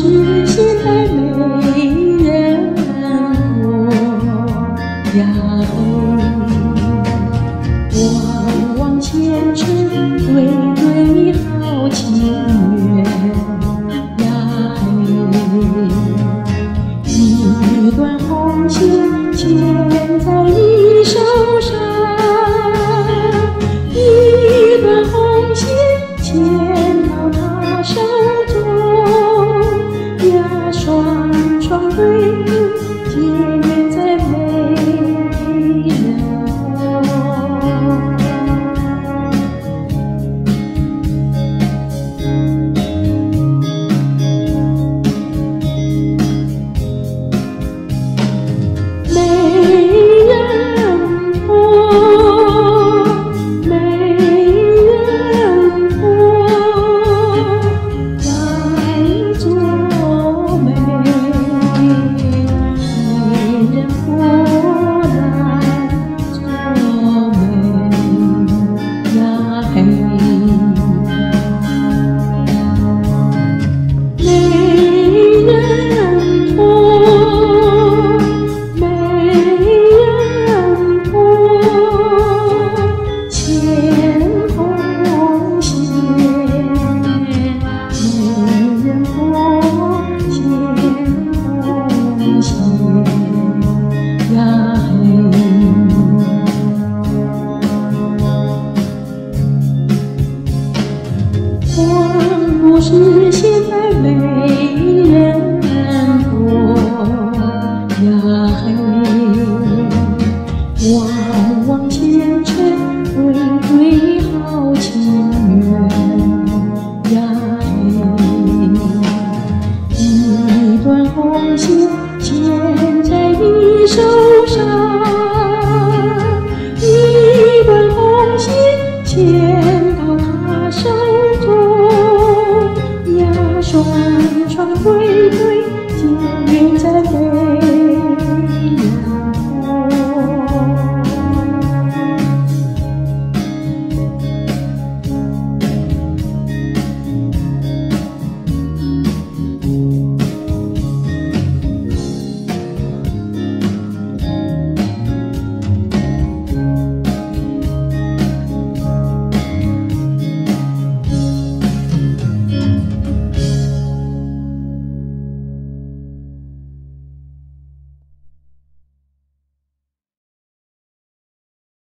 Jesus. 现在没人做呀嘿，望望前程，追追豪情。Chẳng.